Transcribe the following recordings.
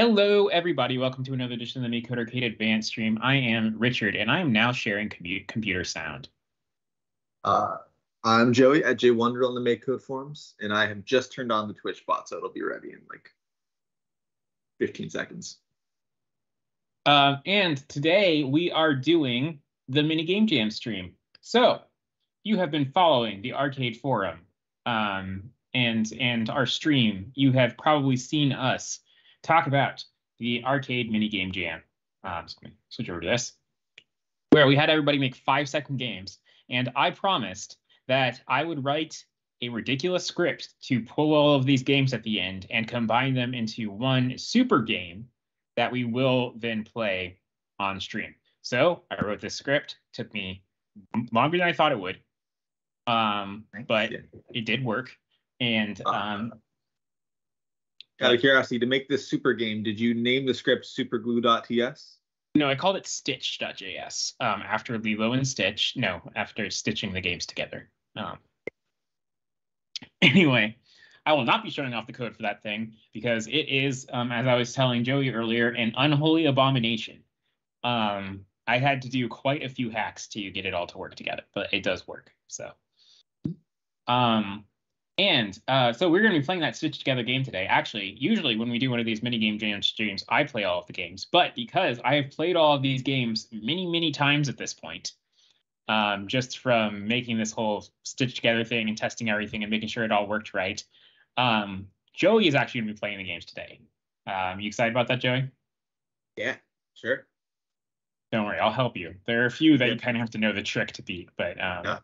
Hello, everybody. Welcome to another edition of the MakeCode Arcade Advanced stream. I am Richard, and I am now sharing computer sound. Uh, I'm Joey at jwunderl on the MakeCode forums, and I have just turned on the Twitch bot, so it'll be ready in like 15 seconds. Um, and today we are doing the mini game jam stream. So you have been following the arcade forum um, and and our stream. You have probably seen us talk about the arcade mini game jam. Um, just gonna switch over to this, where we had everybody make five second games, and I promised that I would write a ridiculous script to pull all of these games at the end and combine them into one super game that we will then play on stream. So I wrote this script. Took me longer than I thought it would, um, but it did work. And um, Out of curiosity, to make this super game, did you name the script superglue.ts? no, I called it Stitch.js um, after Lilo and Stitch. No, after stitching the games together. Um, anyway, I will not be showing off the code for that thing because it is, um, as I was telling Joey earlier, an unholy abomination. Um, I had to do quite a few hacks to get it all to work together, but it does work. So, um, and uh, so we're going to be playing that Stitch Together game today. Actually, usually when we do one of these mini game jam streams, I play all of the games. But because I have played all of these games many, many times at this point, um, just from making this whole Stitch Together thing and testing everything and making sure it all worked right, um, Joey is actually going to be playing the games today. Um, you excited about that, Joey? Yeah, sure. Don't worry, I'll help you. There are a few that Yeah. you kind of have to know the trick to beat, but um.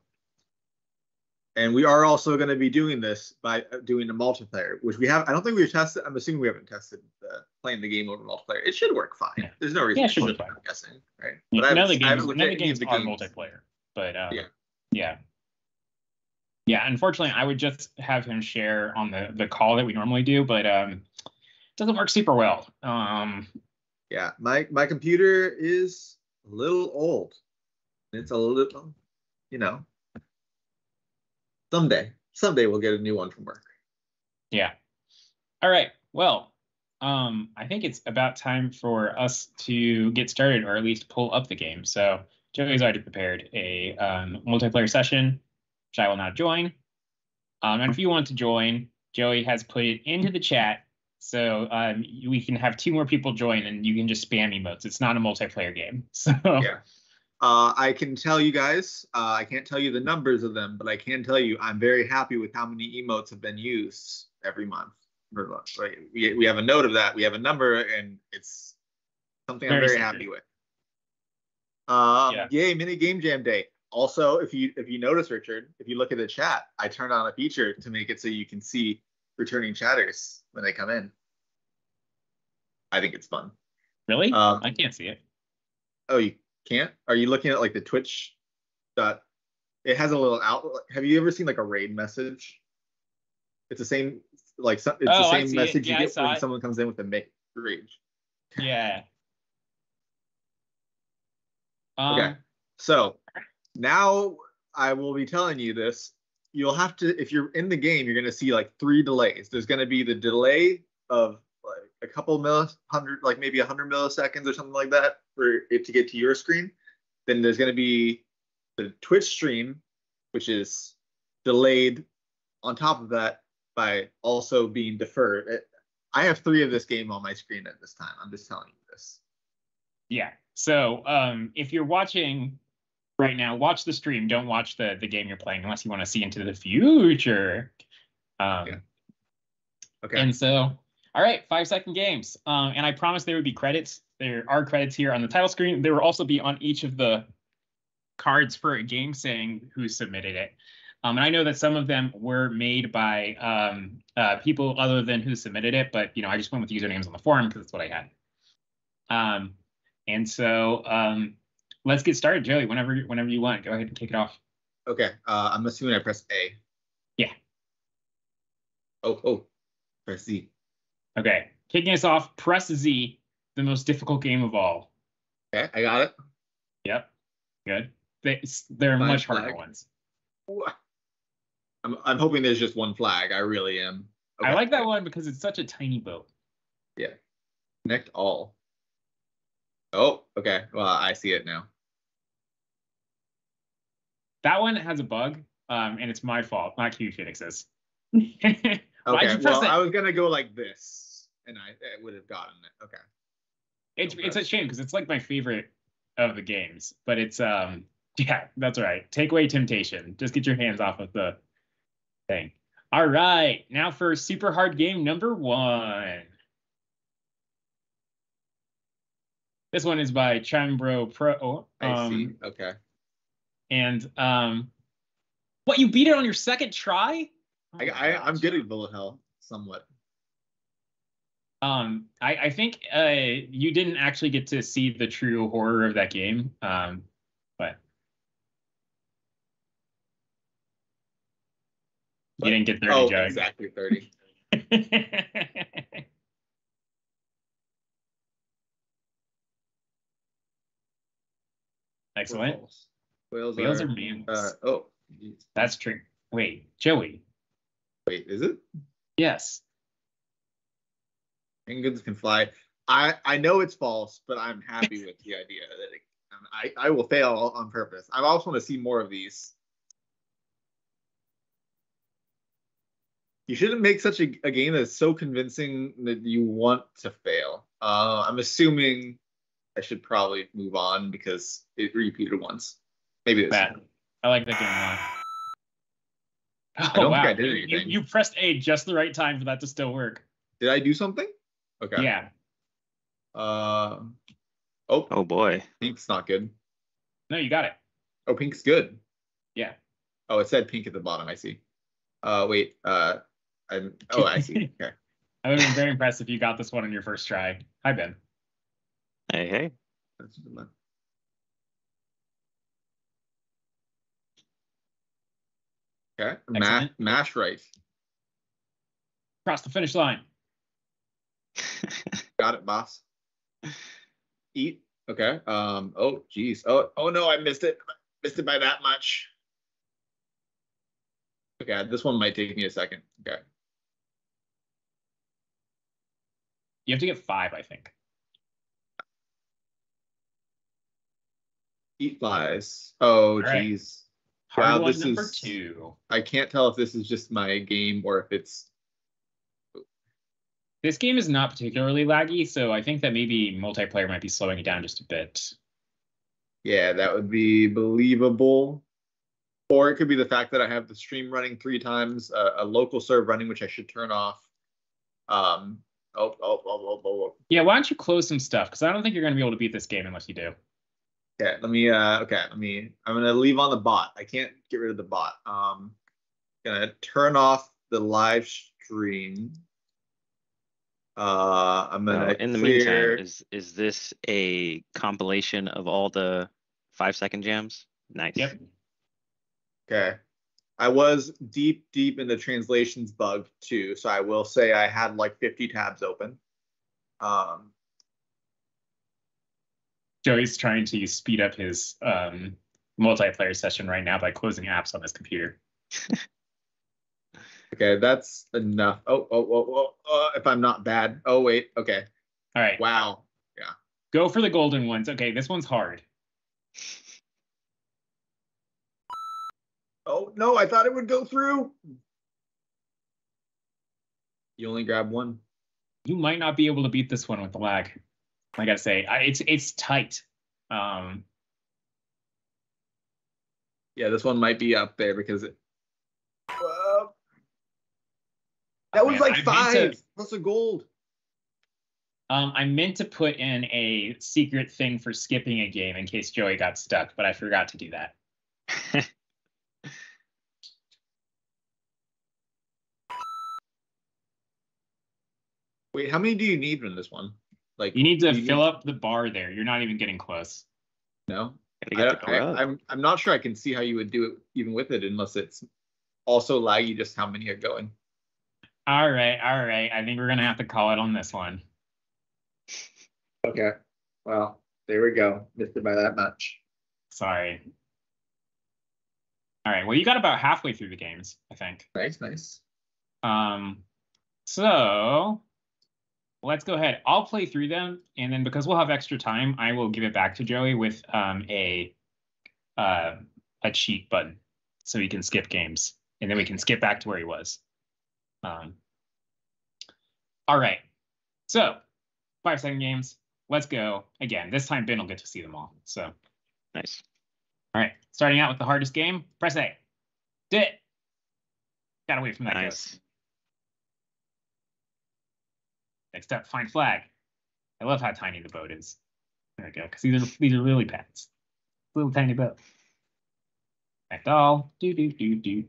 And we are also going to be doing this by uh, doing a multiplayer, which we have. I don't think we've tested. I'm assuming we haven't tested uh, playing the game over multiplayer. It should work fine. Yeah. There's no reason Yeah, it should work fine. I'm guessing, right? none I haven't- the I games, none of the games the are games. multiplayer. But um, Yeah. yeah, yeah. Unfortunately, I would just have him share on the the call that we normally do, but um, it doesn't work super well. Um, Yeah, my my computer is a little old. It's a little, you know. Someday, someday we'll get a new one from work. Yeah. All right. Well, um, I think it's about time for us to get started, or at least pull up the game. So Joey's already prepared a um, multiplayer session, which I will now join. Um, and if you want to join, Joey has put it into the chat, so um, we can have two more people join, and you can just spam emotes. It's not a multiplayer game, so Yeah. Uh, I can tell you guys, uh, I can't tell you the numbers of them, but I can tell you I'm very happy with how many emotes have been used every month. We, we have a note of that. We have a number, and it's something I'm Very very happy with. Um, Yeah. Yay, mini game jam day. Also, if you if you notice, Richard, if you look at the chat, I turned on a feature to make it so you can see returning chatters when they come in. I think it's fun. really, Um, I can't see it. Oh, you can't? Are you looking at like the Twitch dot? It has a little out. Have you ever seen like a raid message? It's the same, like some- it's Oh, the same message Yeah, you get when it. someone comes in with a ma- rage. Yeah. Um, Okay. So now I will be telling you this. You'll have to, if you're in the game, you're going to see like three delays. There's going to be the delay of a couple millis, hundred, like maybe a hundred milliseconds or something like that for it to get to your screen. Then there's going to be the Twitch stream, which is delayed on top of that by also being deferred. It- I have three of this game on my screen at this time. I'm just telling you this. Yeah. So um, if you're watching right now, watch the stream. Don't watch the the game you're playing unless you want to see into the future. Um, Yeah. Okay. And so, all right, five second games. Um, and I promised there would be credits. There are credits here on the title screen. There will also be on each of the cards for a game saying who submitted it. Um, and I know that some of them were made by um, uh, people other than who submitted it, but you know, I just went with usernames on the forum because that's what I had. Um, and so um, let's get started, Joey. Whenever whenever you want, go ahead and kick it off. Okay, uh, I'm assuming I press A. Yeah. Oh, oh, press Z. Okay, kicking us off. Press Z, the most difficult game of all. Okay, I got it. Yep. Good. They, there are Fine much harder ones. I'm, I'm hoping there's just one flag. I really am. I like that one because it's such a tiny boat. Yeah. Connect all. Oh, okay. Well, I see it now. That one has a bug, um, and it's my fault, not Kiwi Phoenix's. Okay. Well, that? I was gonna go like this, and I, I would have gotten it. Okay. It's Okay. it's a shame because it's like my favorite of the games, but it's um yeah, that's right. Take away temptation. Just get your hands off of the thing. All right, now for super hard game number one. This one is by Chambro Pro. I um, see. Okay. And um, what you beat it on your second try? Oh I, I I'm gosh. good at bullet hell somewhat. Um, I, I think uh, you didn't actually get to see the true horror of that game. Um, but you didn't get 30 oh, exactly thirty. Excellent. Whales, Whales are. are memes. Uh, oh, geez. That's true. Wait, Joey. wait, is it? Yes. Penguins can fly. I I know it's false, but I'm happy with the idea that it, I I will fail on purpose. I also want to see more of these. You shouldn't make such a, a game that's so convincing that you want to fail. Uh, I'm assuming I should probably move on because it repeated once. Maybe this. Bad. I like that game a lot. Oh, don't think wow. I did You- You, pressed A just the right time for that to still work. Did I do something? Okay. Yeah. Uh, oh, Oh boy. pink's not good. No, you got it. Oh, pink's good. Yeah. Oh, it said pink at the bottom. I see. Uh, wait. Uh, I'm. Oh, I see. Okay. I would have been very impressed if you got this one on your first try. Hi, Ben. Hey, hey. That's the one. Okay. Mash, Excellent. mash right. Cross the finish line. Got it, boss. Eat. Okay. Um. Oh, geez. Oh. Oh no, I missed it. Missed it by that much. Okay. This one might take me a second. Okay. You have to get five, I think. Eat flies. Oh, right. geez. Hard Wow, this number is- two. I can't tell if this is just my game or if it's This game is not particularly laggy, so I think that maybe multiplayer might be slowing it down just a bit. yeah, that would be believable. Or it could be the fact that I have the stream running three times, uh, a local serve running, which I should turn off. Um. Oh, oh, oh, oh, oh, oh. Yeah, why don't you close some stuff? Because I don't think you're going to be able to beat this game unless you do. Okay, let me. Uh. Okay, let me. I'm gonna leave on the bot. I can't get rid of the bot. Um. Gonna turn off the live stream. Uh. I'm gonna. in the clear- meantime, is is this a compilation of all the five second jams? Nice. Yep. Okay. I was deep, deep in the translations bug too, so I will say I had like 50 tabs open. Um, Joey's trying to speed up his um, multiplayer session right now by closing apps on his computer. okay, that's enough. Oh, oh, oh, oh, oh, if I'm not bad. Oh, wait. Okay. All right, Wow. Yeah. Go for the golden ones. Okay, this one's hard. Oh, no, I thought it would go through. You only grab one. You might not be able to beat this one with the lag. Like I gotta say, I, it's it's tight. Um, Yeah, this one might be up there because it. Whoa. That was man, like I five to- plus a gold. um, I meant to put in a secret thing for skipping a game in case Joey got stuck, but I forgot to do that. Wait, how many do you need in this one? Like You need to do fill up the bar there. You're not even getting close. No, Gotta I, get the I, grub. I'm I'm not sure I can see how you would do it even with it unless it's also laggy just how many are going. All right, all right. I think we're gonna have to call it on this one. Okay. Well, there we go. Missed it by that much. Sorry. All right. Well, you got about halfway through the games, I think. Nice, nice. Um, so let's go ahead. I'll play through them, and then because we'll have extra time, I will give it back to Joey with um, a uh, a cheat button, so he can skip games, and then we can skip back to where he was. Um, all right, so five second games. Let's go again. This time Ben will get to see them all. So Nice. all right, starting out with the hardest game. Press A. Did it. Got away from that ghost. Nice. Next up, find flag. I love how tiny the boat is. There we go, because these are these are lily pads. Little tiny boat. Act all. Do do do do.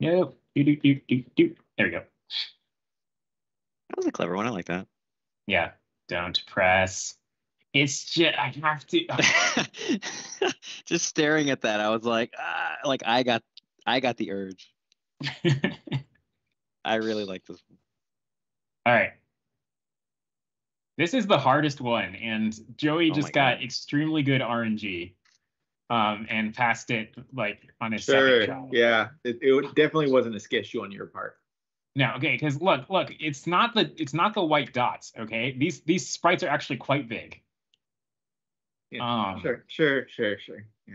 Nope. Do do do do do. There we go. That was a clever one. I like that. Yeah. Don't press. It's just I have to. Just staring at that, I was like, ah, like I got, I got the urge. I really like this. one. all right. This is the hardest one, and Joey Oh just got God. extremely good RNG, um, and passed it like on his Sure. second shot. Yeah. It, it definitely wasn't a sketch on your part. No, okay, because look, look, it's not the it's not the white dots. Okay, these these sprites are actually quite big. Yeah, Um, Sure, sure, sure, sure. Yeah.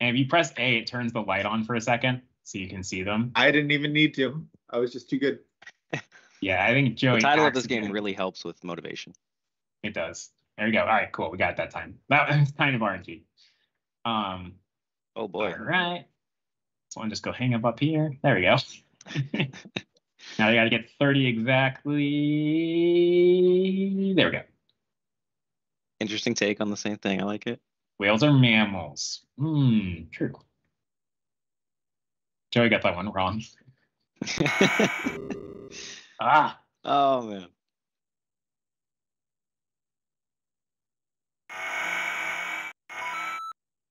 And if you press A, it turns the light on for a second, so you can see them. I didn't even need to. I was just too good. Yeah, I think Joey. The title of this game really helps with motivation. It does. There we go. All right, cool. We got that time. That was kind of RNG. Um. Oh boy. All right. So I'll just go hang up up here. There we go. now you got to get 30 exactly. There we go. Interesting take on the same thing. I like it. Whales are mammals. Hmm, true. Joey got that one wrong. Ah, oh man.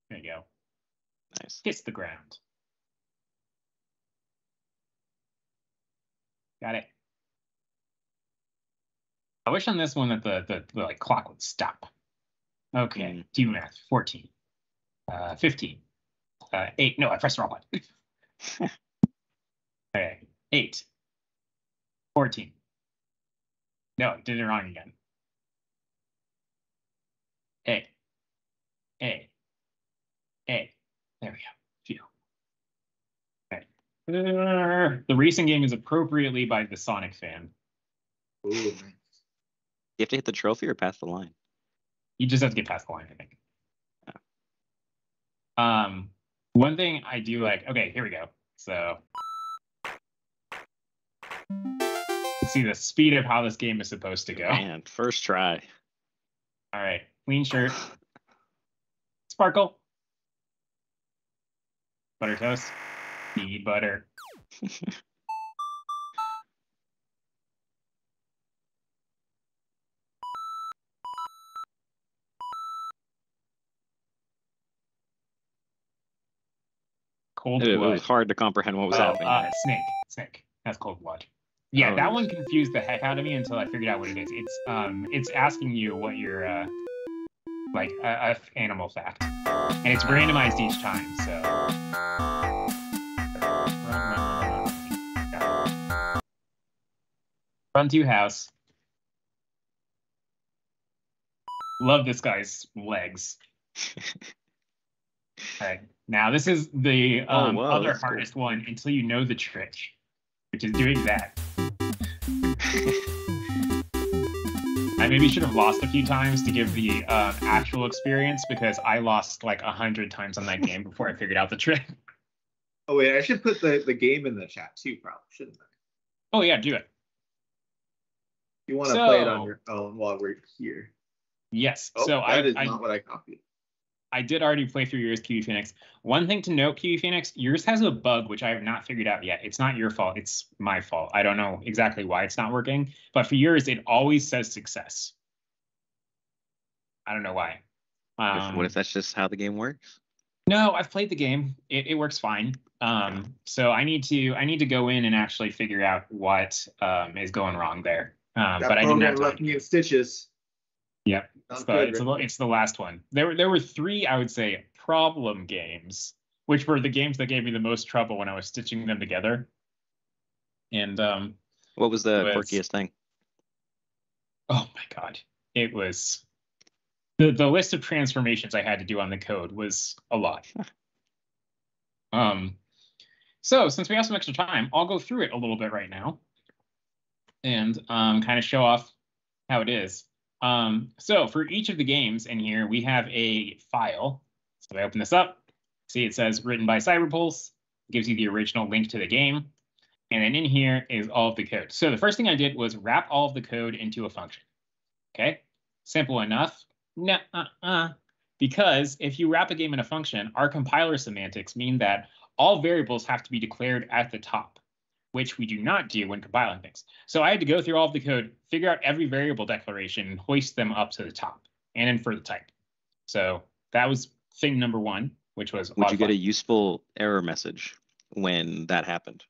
There you go. Nice. Kiss the ground. Got it. I wish on this one that the, the, the like clock would stop. Okay, Mm. do math. 14. Uh, 15. Uh, 8. No, I pressed the wrong one. okay, 8. 14. No, did it wrong again. A. A. A. There we go. Phew. Okay. The racing game is appropriately by the Sonic fan. Ooh. You have to hit the trophy or pass the line. You just have to get past the line, I think. Um, one thing I do like. Okay, here we go. So, see the speed of how this game is supposed to go. Man, first try. All right, clean shirt, sparkle, butter toast, need butter. Cold It, it was hard to comprehend what was Oh, happening. uh, snake, snake. That's cold blood. Yeah, Oh, that one confused the heck out of me until I figured out what it is. It's um, it's asking you what your uh, like a, a f- animal fact, and it's randomized each time. So. Run, to house. Love this guy's legs. Okay. Now this is the Oh, um, whoa, other that's cool. hardest one until you know the trick, which is doing that. Maybe should have lost a few times to give the um, actual experience because I lost like a hundred times on that game before I figured out the trick. Oh wait, I should put the, the game in the chat too, probably shouldn't I? Oh yeah, do it. You want to play it on your own while we're here. Yes. Oh, so that I, is I not what I copied. I did already play through yours, Kiwi Phoenix. One thing to note, Kiwi Phoenix, yours has a bug which I have not figured out yet. It's not your fault. It's my fault. I don't know exactly why it's not working, but for yours, it always says success. I don't know why. Um, what if that's just how the game works? No, I've played the game. It, it works fine. Um, so I need to I need to go in and actually figure out what um, is going wrong there. Um, That but I didn't program have left time. me in stitches. Yep. It's the, it's, the, it's the last one. There were there were three, I would say, problem games, which were the games that gave me the most trouble when I was stitching them together. And um, What was the was- quirkiest thing? oh my god, it was the the list of transformations I had to do on the code was a lot. um, so since we have some extra time, I'll go through it a little bit right now, and um, kind of show off how it is. Um, so for each of the games in here, we have a file. So I open this up. See, it says written by Cyberpulse. Gives you the original link to the game. And then in here is all of the code. So the first thing I did was wrap all of the code into a function. Okay, simple enough. No, uh-uh. Because if you wrap a game in a function, our compiler semantics mean that all variables have to be declared at the top, which we do not do when compiling things. So I had to go through all of the code, figure out every variable declaration, and hoist them up to the top and infer the type. So that was thing number one, which was. Would you get a useful error message when that happened?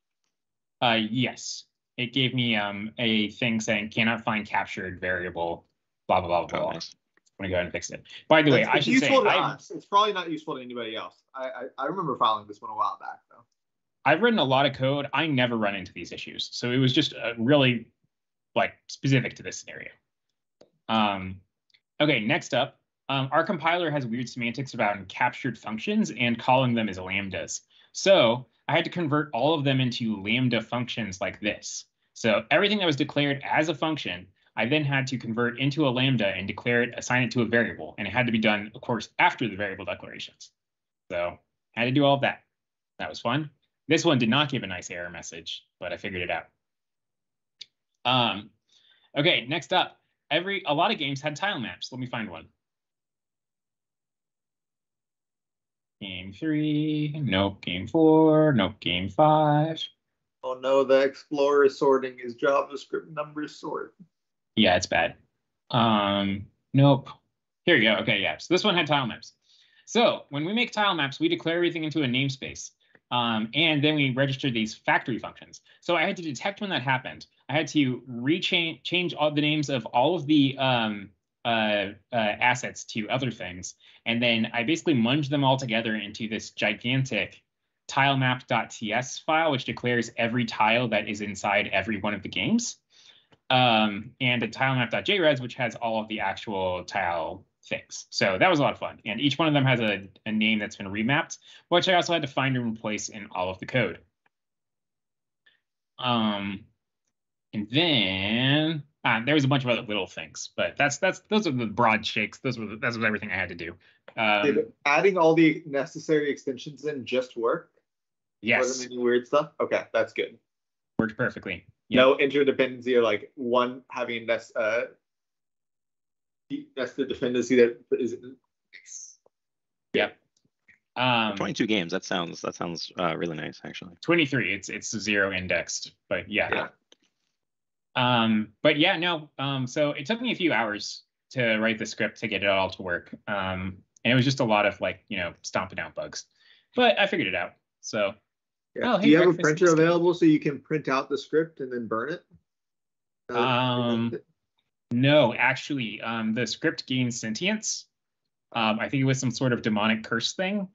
Uh, yes, it gave me um, a thing saying cannot find captured variable, blah, blah, blah, blah. Oh, nice. I'm gonna go ahead and fix it. By the way, It's- I it's should say, to I, us. It's probably not useful to anybody else. I, I I remember filing this one a while back though. I've written a lot of code. I never run into these issues. So it was just uh, really like specific to this scenario. Um, okay, next up, um, our compiler has weird semantics about captured functions and calling them as lambdas. So I had to convert all of them into lambda functions like this. So everything that was declared as a function, I then had to convert into a lambda and declare it, assign it to a variable. And it had to be done, of course, after the variable declarations. So I had to do all of that. That was fun. This one did not give a nice error message, but I figured it out. Um, okay, next up, every a lot of games had tile maps. Let me find one. Game three, nope. Game four, nope. Game five. Oh no, the Explorer sorting is JavaScript number sort. Yeah, it's bad. Um, nope. Here you go. Okay, yeah. So this one had tile maps. So when we make tile maps, we declare everything into a namespace. Um, and then we registered these factory functions. So I had to detect when that happened. I had to rechange change all the names of all of the um, uh, uh, assets to other things. And then I basically munged them all together into this gigantic tilemap.ts file, which declares every tile that is inside every one of the games. Um, and a tilemap.jres, which has all of the actual tile things. So that was a lot of fun. And each one of them has a, a name that's been remapped, which I also had to find and replace in all of the code. Um, and then uh, there was a bunch of other little things, but that's that's those are the broad shakes. Those were the, that's was everything I had to do. Um, Did adding all the necessary extensions in just work? yes, Wasn't any weird stuff? Okay, that's good. worked perfectly. Yep. No interdependency or like one having nest uh nested dependency that is Um, 22 games. That sounds that sounds uh, really nice, actually. 23 it's it's zero indexed but yeah. Yeah. um but yeah no um so it took me a few hours to write the script to get it all to work um and it was just a lot of like you know stomping out bugs but i figured it out so Yeah. Oh, Do you have a printer available so you can print out the script and then burn it? Uh, Um, no actually um the script gains sentience um i think it was some sort of demonic curse thing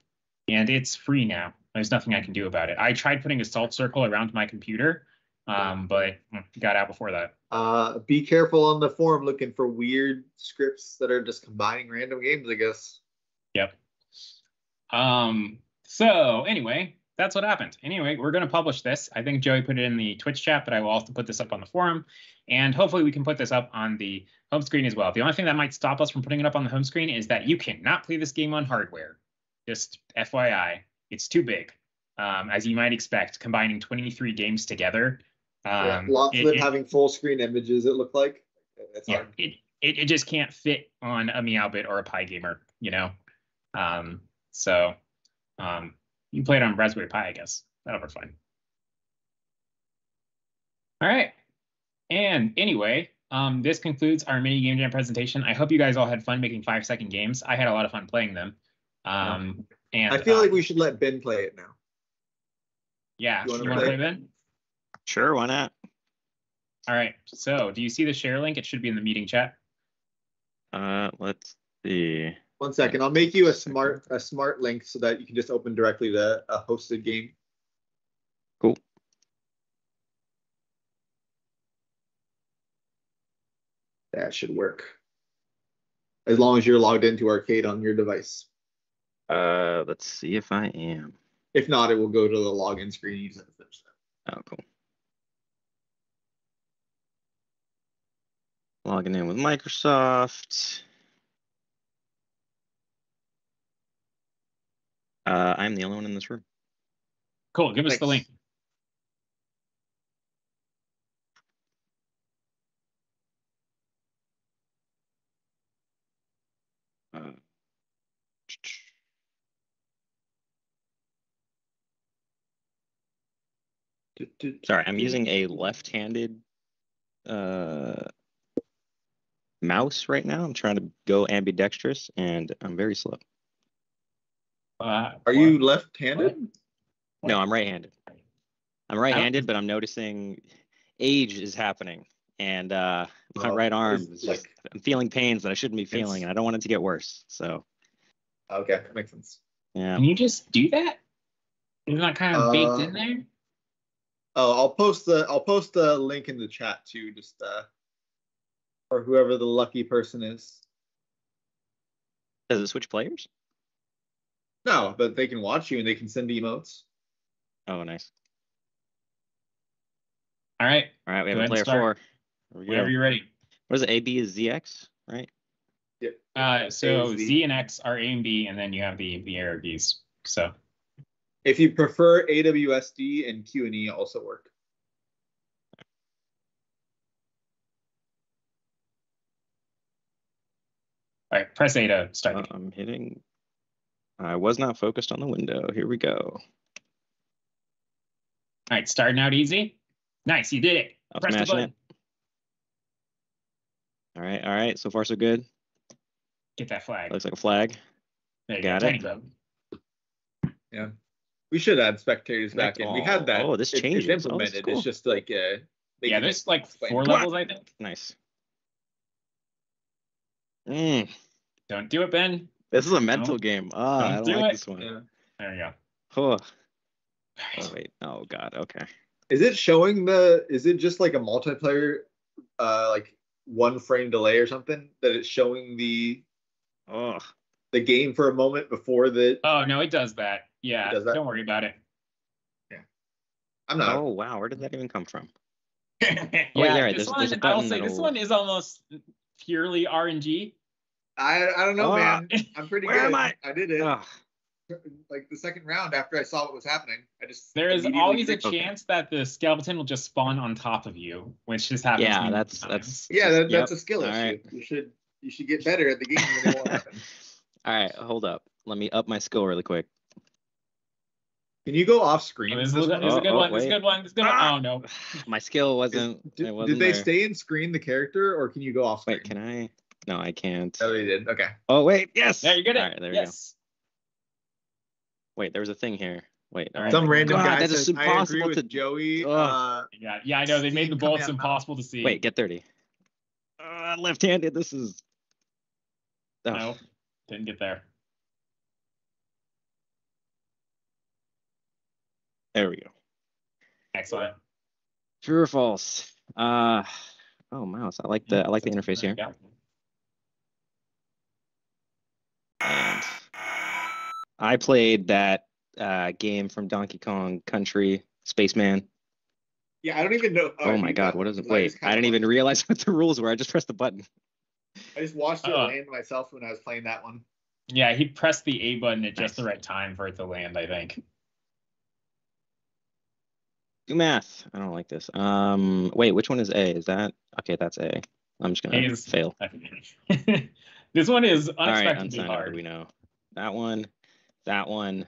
and it's free now there's nothing i can do about it i tried putting a salt circle around my computer um but mm, got out before that uh, be careful on the forum looking for weird scripts that are just combining random games, I guess. Yep. Um, so anyway, that's what happened. Anyway, we're gonna publish this. I think Joey put it in the Twitch chat, but I will also put this up on the forum. And hopefully we can put this up on the home screen as well. The only thing that might stop us from putting it up on the home screen is that you cannot play this game on hardware. Just FYI, it's too big. Um, as you might expect, combining 23 games together. Yeah, Um, Lots it- of it having full screen images, it looked like. It's yeah, hard. it, it, it just can't fit on a Meowbit or a Pi Gamer, you know? Um, so um, you can play it on Raspberry Pi, I guess. That'll work fine. All right. And anyway, um, this concludes our mini game jam presentation. I hope you guys all had fun making five second games. I had a lot of fun playing them. Um, and I feel uh, like we should let Ben play it now. yeah, you you wanna want to play? play Ben? Sure, why not? All right. So do you see the share link? It should be in the meeting chat. Uh, let's see. One second, I'll make you a smart a smart link so that you can just open directly to a hosted game. Cool. That should work. As long as you're logged into arcade on your device. Uh, let's see if I am. If not, it will go to the login screen. You just have that. Oh, cool. Logging in with Microsoft. Uh, I'm the only one in this room. Cool. Give us the link. Uh, sorry, I'm using a left-handed uh, mouse right now. I'm trying to go ambidextrous, and I'm very slow. Uh, Are you left-handed? No, I'm right-handed. I'm right-handed, but I'm noticing age is happening, and uh, my Oh, right arm is just, like- I'm feeling pains that I shouldn't be feeling, and I don't want it to get worse. So Okay, makes sense. yeah, Can you just do that? Isn't that kind of baked Uh, in there? Oh, I'll post the I'll post the link in the chat too, just uh, or whoever the lucky person is. does it switch players? No, but they can watch you and they can send emotes. Oh, nice. All right. All right, we have a player start. four. Here we go. Whenever you're ready. What is it? AB is ZX, right? Yep. Uh, so A, Z. Z and X are A and B, and then you have the the ARBs. So If you prefer AWSD and Q and E also work. all right, press A to start. Uh, I'm hitting. I was not focused on the window. Here we go. All right, starting out easy. Nice, you did it. I'm Press the button. it. All right, all right. So far, so good. Get that flag. Looks like a flag. There you got go. it. Yeah. We should add spectators back in. We had that. Oh, this It- changes. It's Oh, this is implemented. cool. It's just like uh. Yeah, there's like four Come on. levels, I think. Nice. Mm, Don't do it, Ben. This is a mental game. Ah, I Don't don't do like it. this one. Yeah. There you go. Oh, All oh, wait. Oh God. Okay. Is it showing the? Is it just like a multiplayer, uh, like one frame delay or something that it's showing the Oh, the game for a moment before the? Oh no, it does that. Yeah, does that? don't worry about it. Yeah. I'm not. oh wow. Where did that even come from? yeah, you're right, this there's- one, there's a I will button say this one is almost purely RNG. I I don't know, Oh. man. I'm pretty Where good. am I? I did it. Ugh. Like the second round after I saw what was happening, I just There is always a clicked- Okay. chance that the skeleton will just spawn on top of you, which just happens. Yeah, that's- times. that's- Yeah, that, Yep. that's a skill All issue. right. You should you should get better at the game when it won't happen. All right, hold up. Let me up my skill really quick. Can you go off screen? This is, this a, one? this is a Oh, good oh, one. This is a good one. This is a good one. Ah! Oh no. My skill wasn't. did, it did wasn't they there. stay in screen the character or can you go off screen? Wait, can I? No, I can't. Oh, they did. Okay. Oh wait, yes. There you get it. All right, there we go. yes. Wait, there was a thing here. Wait, all right. Some random God, guy that is says, I agree impossible with to- Joey. Uh, Yeah, yeah, I know. They made the Steam coming bullets out impossible to see. Wait, get thirty. Uh, left-handed. This is. Oh, No, didn't get there. There we go. Excellent. True or false? Uh, oh mouse. I like the I like the interface here. Yeah. And I played that uh, game from Donkey Kong Country, Spaceman. yeah, I don't even know. Oh I my god, that what is it? because I Wait, I didn't even realize what the rules were. I just pressed the button. I just watched it Uh. land myself when I was playing that one. Yeah, he pressed the A button at just the right time for it to land, I think. Do math. I don't like this. Um, wait, which one is A? Is that okay? That's A. I'm just gonna A fail. this one is All right, unexpectedly unsigned. Hard. we know? That one, that one,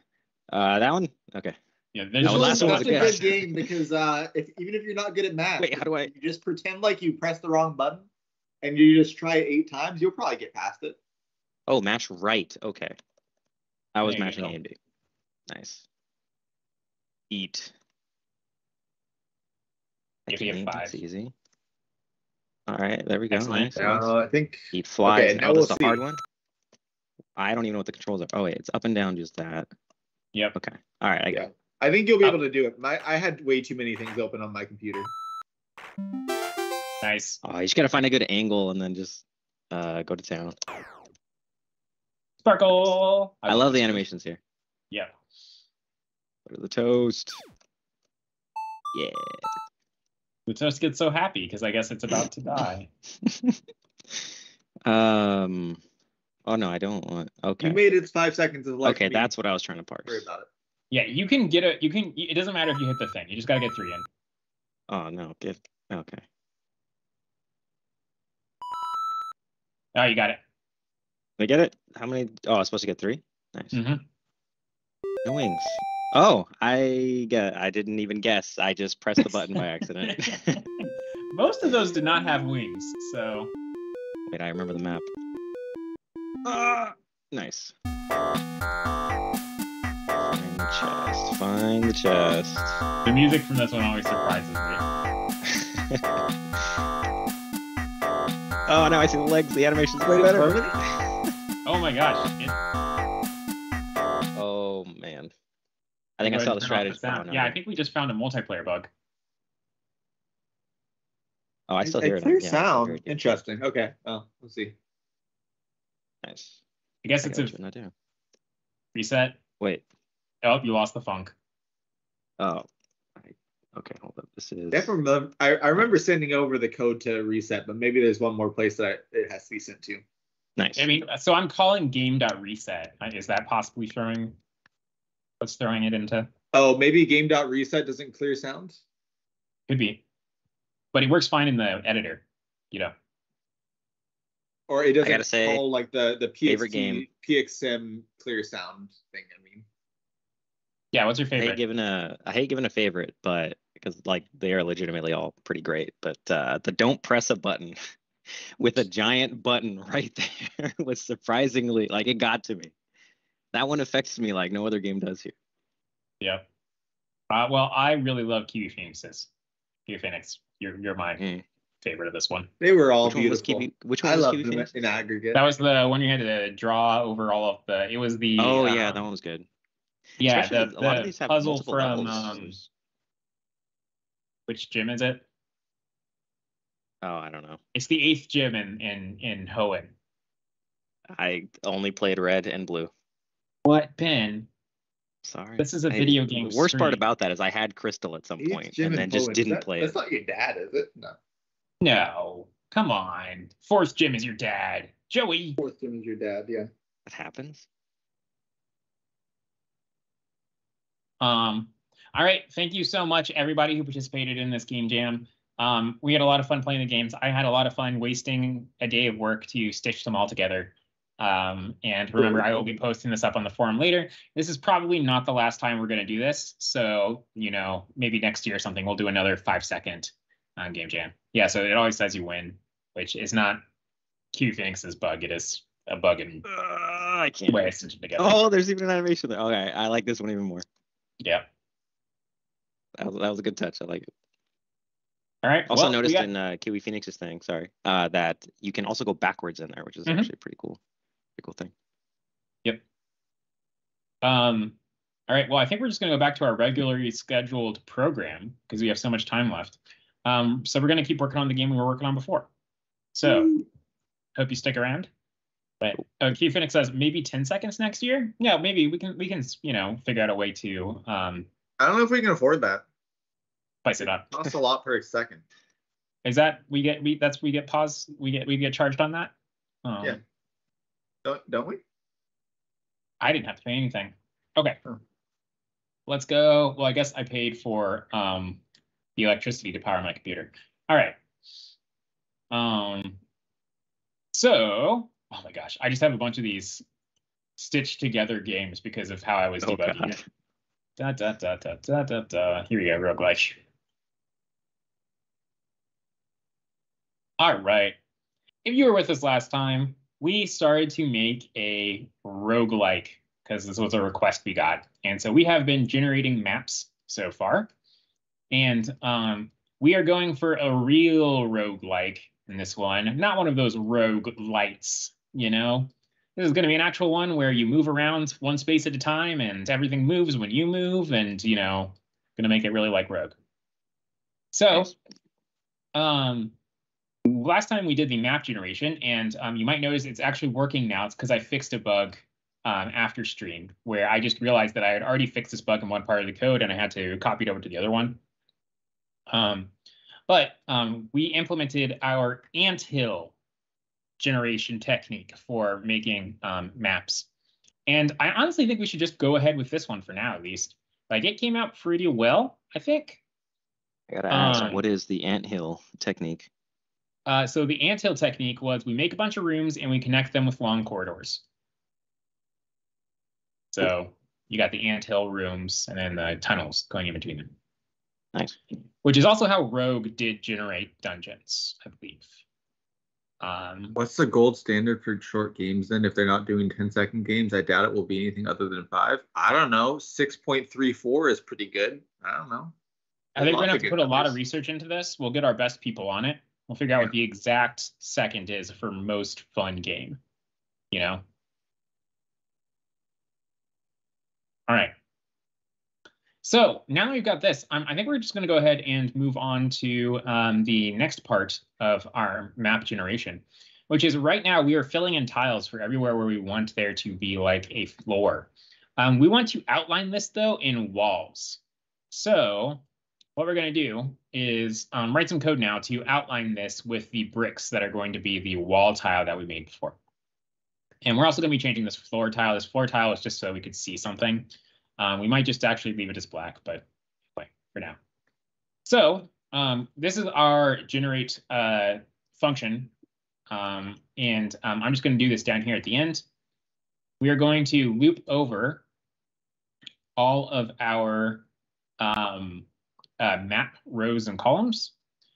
uh, that one. Okay. Yeah, That this last one was a a guess. good game because uh, if even if you're not good at math, Wait, how do I- You just pretend like you pressed the wrong button, and you just try it eight times. You'll probably get past it. Oh, match right. Okay. I was There matching. A and B. Nice. Eat. I Give you a can eat. That's easy. All right, there we go. Nice. nice. Uh, I think he flies. Okay, now oh, we'll that's a hard one. I don't even know what the controls are. Oh wait, it's up and down, just that. Yep. Okay. All right, I got. Yeah. it. I think you'll be Uh, able to do it. My I had way too many things open on my computer. Nice. Oh, you just gotta find a good angle and then just uh, go to town. Sparkle. I love the animations here. Yeah. Go to the toast. Yeah. The toast gets so happy because I guess it's about to die. um. Oh no, I don't want. Okay. You made it five seconds of life. Okay, that's what I was trying to parse. Worry about it. Yeah, you can get a. You can. It doesn't matter if you hit the thing. You just gotta get three in. Oh no, get okay. Oh, you got it. Did I get it? How many? Oh, I was supposed to get three. Nice. hmm No wings. Oh, I. I didn't even guess. I just pressed the button by accident. Most of those did not have wings, so Wait, I remember the map. Ah, nice. Find the chest. Find the chest. the music from this one always surprises me. oh, now I see the legs. The animation's way better. Oh my gosh! It, I think I saw the and turn off strategy. sound. oh, Yeah, I think we just found a multiplayer bug. Oh, I still A hear it. on- Clear yeah, sound. hear it. Interesting. Okay. Well, let's see. Nice. I guess I it's got a what you're not doing. reset. Wait. Oh, you lost the funk. Oh. I, okay, hold up. This is. I remember, I, I remember sending over the code to reset, but maybe there's one more place that I, it has to be sent to. Nice. I mean, so I'm calling game.reset. Is that possibly throwing what's throwing it into? Oh, maybe game.reset doesn't clear sound? Could be. But it works fine in the editor, you know. Or it doesn't gotta say, call like the, the favorite PXT, game. PXM clear sound thing, I mean. Yeah, what's your I hate favorite? giving a I hate giving a favorite, but because like they are legitimately all pretty great. But uh, the don't press a button with a giant button right there was surprisingly like it got to me. That one affects me like no other game does here. Yeah. Uh, well, I really love Kiwi Phoenixes. Kiwi Phoenix, you're you're my Mm. favorite of this one. They were all Which one was beautiful. Kiwi? Which one I was love Kiwi them Phoenix? in aggregate. That was the one you had to draw over all of the. It was the. Oh yeah, um, that one was good. Yeah, Especially the, a lot of these have puzzle from um, which gym is it? Oh, I don't know. It's the eighth gym in in in Hoenn. I only played red and blue. What Ben? Sorry. This is a video game. The worst part about that is I had Crystal at some Each point gym and in then just didn't that- play That's it. not your dad, is it? No. No, come on. Fourth gym is your dad, Joey. Fourth gym is your dad, yeah. That happens. Um, all right. Thank you so much, everybody who participated in this game jam. Um, we had a lot of fun playing the games. I had a lot of fun wasting a day of work to stitch them all together. Um, and remember, I will be posting this up on the forum later. This is probably not the last time we're going to do this. So, you know, maybe next year or something, we'll do another five second uh, game jam. Yeah. So it always says you win, which is not Kiwi Phoenix's bug. It is a bug in Uh, I can't. way I stitched it together. Oh, there's even an animation there. Okay, I like this one even more. Yeah. That was, that was a good touch. I like it. All right. Also well, noticed got- in uh, Kiwi Phoenix's thing, sorry, uh, that you can also go backwards in there, which is Mhm. actually pretty cool. Pretty cool thing. Yep. Um, all right. Well, I think we're just going to go back to our regularly scheduled program because we have so much time left. Um, so we're going to keep working on the game we were working on before. So hope you stick around. But uh, Kiwi Phoenix says maybe 10 seconds next year. Yeah, maybe we can we can you know figure out a way to um I don't know if we can afford that. spice it up. Costs a lot per second. Is that we get we that's we get pause we get we get charged on that? Um, Yeah. Don't don't we? I didn't have to pay anything. Okay. Huh. Let's go. Well, I guess I paid for um the electricity to power my computer. All right. Um so oh my gosh, I just have a bunch of these stitched together games because of how I was Oh, debugging God. it. Da da da da da da da. Here we go, roguelike. All right. If you were with us last time, we started to make a roguelike because this was a request we got. And so we have been generating maps so far. And um, we are going for a real roguelike in this one, not one of those rogue lights, you know? This is going to be an actual one where you move around one space at a time and everything moves when you move and, you know, going to make it really like Rogue. So, um, last time we did the map generation, and um, you might notice it's actually working now. It's because I fixed a bug um, after stream where I just realized that I had already fixed this bug in one part of the code and I had to copy it over to the other one. Um, but um, we implemented our anthill generation technique for making um, maps. And I honestly think we should just go ahead with this one for now, at least. Like it came out pretty well, I think. I gotta ask, Um, what is the anthill technique? Uh, so the anthill technique was we make a bunch of rooms and we connect them with long corridors. So you got the anthill rooms and then the tunnels going in between them, Nice. which is also how Rogue did generate dungeons, I believe. Um, What's the gold standard for short games then? If they're not doing 10 second games, I doubt it will be anything other than five. I don't know. 6.34 is pretty good. I don't know. I think we're gonna have to good put a lot of research into this. We'll get our best people on it. We'll figure out what the exact second is for most fun game. You know. All right. So now that we've got this, um, I think we're just going to go ahead and move on to um, the next part of our map generation, which is right now we are filling in tiles for everywhere where we want there to be like a floor. Um, we want to outline this though in walls. So what we're going to do is um, write some code now to outline this with the bricks that are going to be the wall tile that we made before. And we're also going to be changing this floor tile. This floor tile is just so we could see something. Um, we might just actually leave it as black, but anyway, for now. So um, this is our generate uh, function. Um, and um, I'm just going to do this down here at the end. We are going to loop over all of our um, uh, map rows and columns.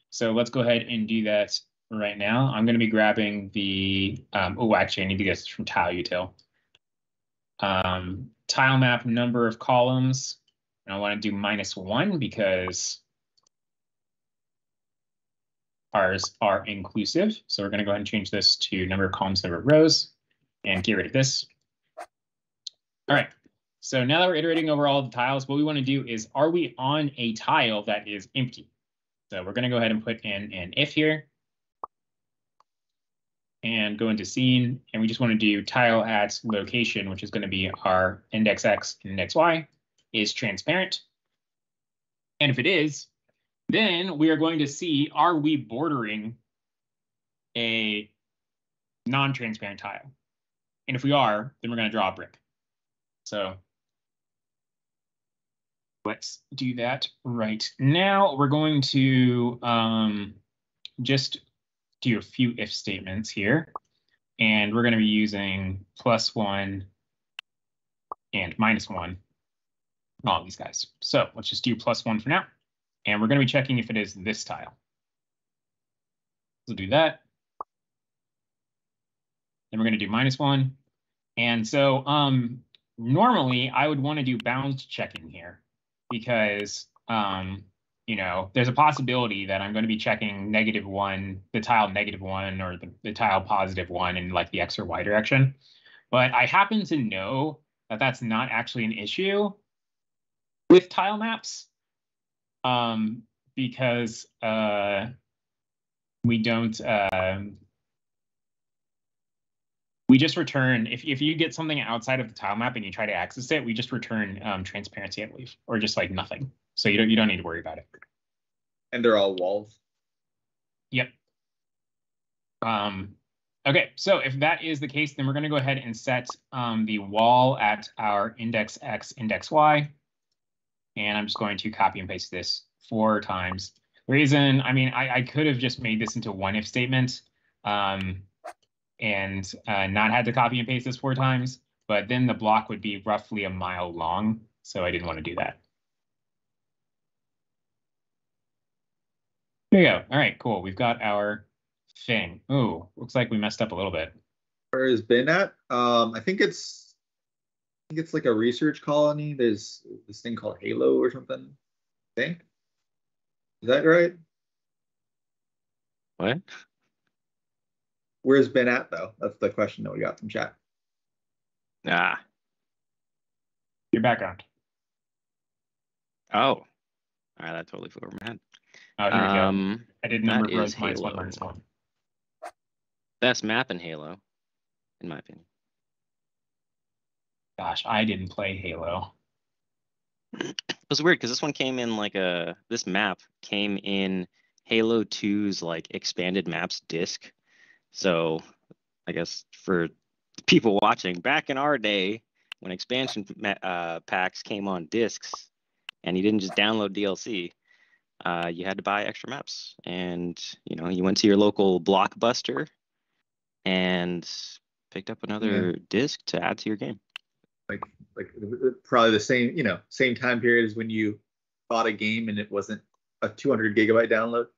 So let's go ahead and do that right now. I'm going to be grabbing the, um, oh, actually, I need to get this from tile util. Um, tile map number of columns. And I want to do minus one because ours are inclusive. So we're going to go ahead and change this to number of columns, number of rows, and get rid of this. All right. So now that we're iterating over all the tiles, what we want to do is, are we on a tile that is empty? So we're going to go ahead and put in an if here and go into scene. And we just want to do tile at location, which is going to be our index X and index Y is transparent. And if it is, then we are going to see, are we bordering a non-transparent tile? And if we are, then we're going to draw a brick. So let's do that right now. We're going to um, just do a few if statements here. And we're going to be using plus one and minus one all these guys. So let's just do plus one for now. And we're going to be checking if it is this tile. We'll do that. Then we're going to do minus one. And so um, normally I would want to do bound checking here because um, you know, there's a possibility that I'm going to be checking negative one, the tile negative one, or the, the tile positive one in like the X or Y direction. But I happen to know that that's not actually an issue with tile maps um, because uh, we don't, um, we just return, if, if you get something outside of the tile map and you try to access it, we just return um, transparency, I believe, or just like nothing. So you don't you don't need to worry about it. And they're all walls. Yep. Um, okay, so if that is the case, then we're going to go ahead and set um, the wall at our index x, index y. And I'm just going to copy and paste this four times. Reason, I mean, I, I could have just made this into one if statement um, and uh, not had to copy and paste this four times, but then the block would be roughly a mile long. So I didn't want to do that. There you go. All right, cool. We've got our thing. Ooh, looks like we messed up a little bit. Where is has been at? Um, I think it's I think it's like a research colony. There's this thing called Halo or something. I think. Is that right? What? Where's Ben at though? That's the question that we got from chat. Ah. Your background. Oh. All right, that totally flew over my head. Oh, here we go. Um, I did that number of rows is minus one Halo. minus one. best map in Halo, in my opinion. Gosh, I didn't play Halo. It was weird because this one came in like a this map came in Halo 2's like expanded maps disc. So I guess for people watching back in our day when expansion uh, packs came on discs and you didn't just download DLC, uh, you had to buy extra maps. And you know you went to your local blockbuster and picked up another disc to add to your game. Like like probably the same you know same time period as when you bought a game and it wasn't a 200 gigabyte download.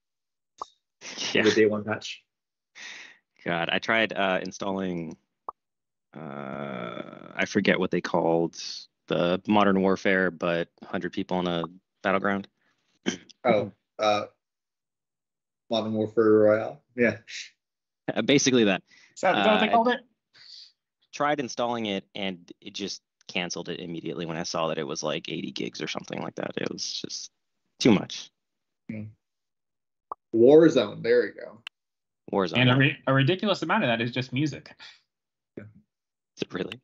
Yeah. The day one patch. God, I tried uh, installing. Uh, I forget what they called the Modern Warfare, but 100 people on a battleground. Oh, uh, Modern Warfare Royale. Yeah. Uh, Basically that. Is that, is that what they Uh, called it? Tried installing it and it just canceled it immediately when I saw that it was like 80 gigs or something like that. It was just too much. Warzone. There we go. Warzone. And a, ri- a ridiculous amount of that is just music. Is it really?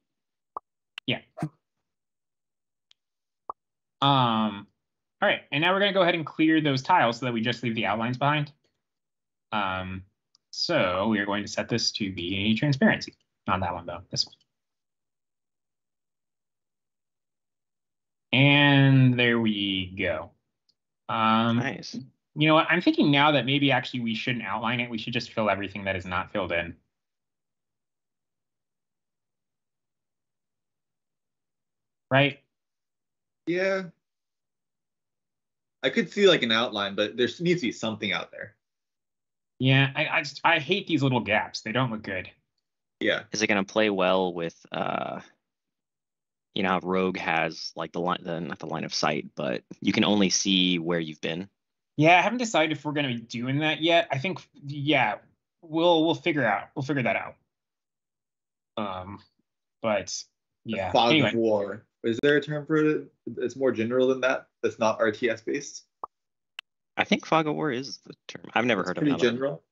Um, all right, and now we're gonna go ahead and clear those tiles so that we just leave the outlines behind. Um, so we are going to set this to be transparency. Not that one though, this one. And there we go. Um, Nice. You know what? I'm thinking now that maybe actually we shouldn't outline it. We should just fill everything that is not filled in. Right? Yeah. I could see like an outline, but there needs to be something out there. Yeah, I I, just, I hate these little gaps. They don't look good. Yeah. Is it going to play well with, uh, you know, how Rogue has like the line, the not the line of sight, but you can only see where you've been. Yeah, I haven't decided if we're gonna be doing that yet. I think yeah, we'll we'll figure out we'll figure that out. Um, but The yeah. Fog Anyway, of War. Is there a term for it? It's more general than that. That's not RTS based. I think Fog of War is the term. I've never It's heard of pretty it. though. general.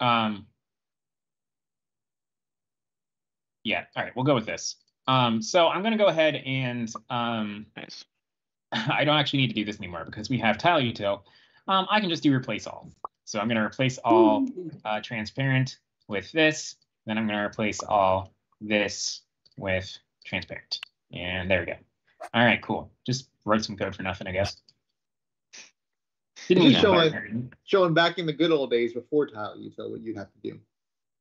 um, yeah. All right, we'll go with this. Um, so I'm gonna go ahead and um, Nice. I don't actually need to do this anymore because we have tile util. Um, I can just do replace all. So I'm gonna replace all uh, transparent with this. Then I'm gonna replace all this with transparent. And there we go. All right, cool. Just wrote some code for nothing, I guess. Didn't need showing- Showing back in the good old days before tile util what you'd have to do.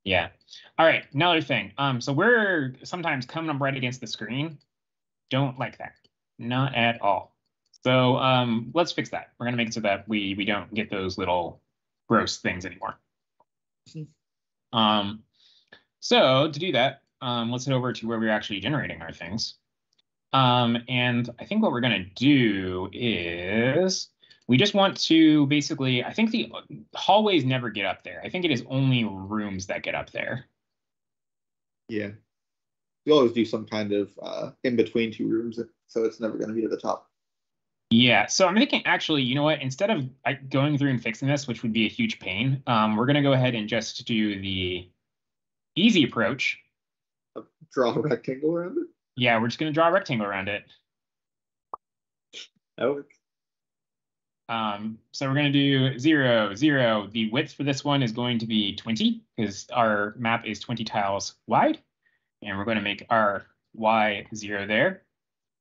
Yeah. All right. Another thing. Um, so we're sometimes coming up right against the screen. Don't like that. Not at all. So um, let's fix that. We're gonna make it so that we we don't get those little gross things anymore. Um, so to do that, um, let's head over to where we're actually generating our things. Um, and I think what we're gonna do is we just want to basically, I think the hallways never get up there. I think it is only rooms that get up there. Yeah. You always do some kind of uh, in between two rooms, so it's never going to be at the top. Yeah, so I'm thinking actually, you know what? Instead of going through and fixing this, which would be a huge pain, um, we're gonna go ahead and just do the easy approach. Draw a rectangle around it. Yeah, we're just gonna draw a rectangle around it. That works. Um, so we're gonna do zero, zero. The width for this one is going to be 20 because our map is 20 tiles wide. And we're gonna make our Y zero there.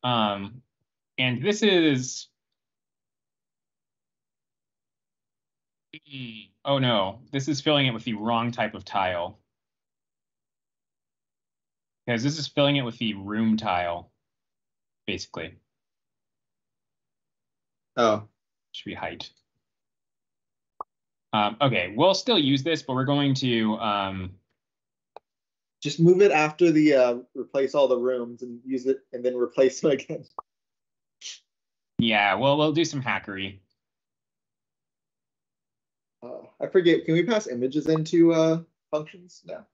Um, and this is. Oh no, this is filling it with the wrong type of tile. Because this is filling it with the room tile, basically. Oh, should be height. Um, okay, we'll still use this, but we're going to, um, just move it after the uh, replace all the rooms and use it, and then replace it again. Yeah, well, we'll do some hackery. Uh, I forget. Can we pass images into uh, functions? No.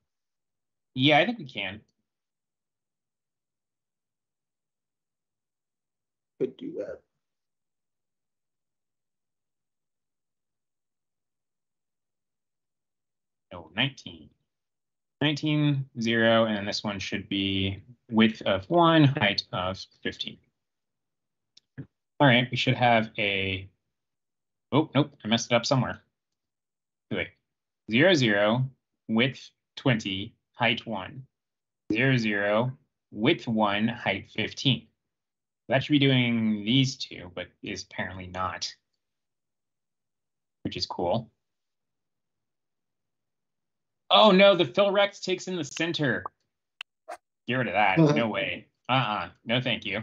Yeah, I think we can. Could do that. 19. 19, 0, and this one should be width of 1, height of 15. All right, we should have a, oh, nope, I messed it up somewhere. Wait, 0, 0, width 20, height 1. 0, 0, width 1, height 15. That should be doing these two, but is apparently not, which is cool. Oh no, the fill rect takes in the center. Get rid of that. No way. Uh-uh. No, thank you.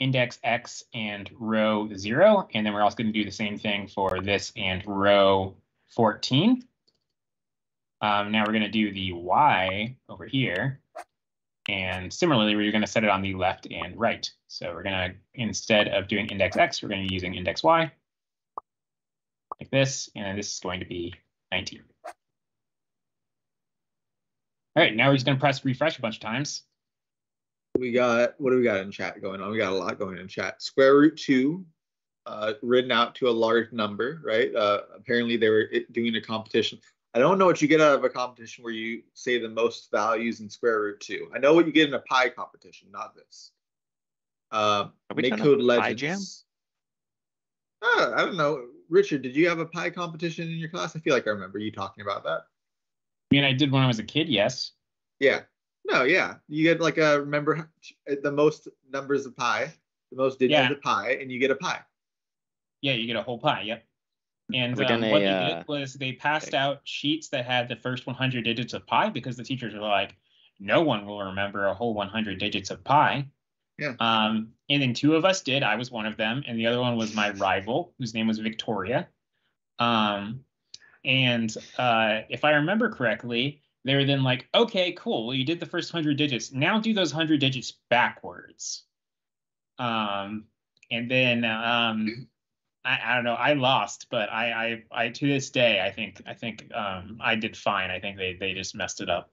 index x and row 0. And then we're also going to do the same thing for this and row 14. Um, now we're going to do the y over here. And similarly, we're going to set it on the left and right. So we're going to, instead of doing index x, we're going to be using index y like this. And this is going to be 19. All right, now we're just going to press refresh a bunch of times. We got what do we got in chat going on? We got a lot going in chat. Square root two, uh, written out to a large number, right? Uh, apparently they were doing a competition. I don't know what you get out of a competition where you say the most values in square root two. I know what you get in a pi competition, not this. Uh, MakeCode Legends. Jam? Uh, I don't know. Richard, did you have a pi competition in your class? I feel like I remember you talking about that. I mean, I did when I was a kid, yes. Yeah. No, yeah. You get like a remember the most numbers of pi, the most digits yeah. of pi, and you get a pi. Yeah, you get a whole pi. Yep. And um, what they did uh, was they passed out sheets that had the first 100 digits of pi because the teachers were like, no one will remember a whole 100 digits of pi. Yeah. Um, and then two of us did. I was one of them, and the other one was my rival, whose name was Victoria. Um, and uh, if I remember correctly, they were then like, okay, cool. Well, you did the first hundred digits. Now do those hundred digits backwards. Um, and then um, I, I don't know. I lost, but I, I, I to this day, I think, I think um, I did fine. I think they, they just messed it up.